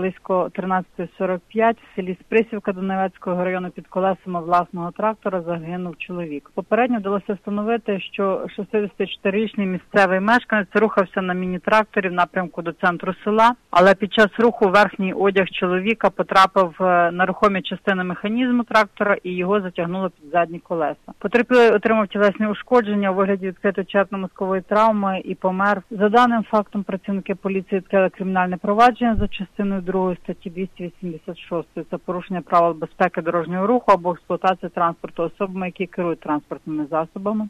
близько 13.45 в селі Сприсівка Донецького району під колесами власного трактора загинув чоловік. Попередньо вдалося встановити, що 64-річний місцевий мешканець рухався на міні-тракторі в напрямку до центру села, але під час руху верхній одяг чоловіка потрапив е, на рухомі частини механізму трактора і його затягнуло під задні колеса. Потерпілий отримав тілесні ушкодження у вигляді відкритої черепно-мозкової травми і помер. За даним фактом працівники поліції відкрили кримінальне провадження за частиною 2 статті 286 це порушення правил безпеки дорожнього руху або експлуатація транспорту особами, які керують транспортними засобами.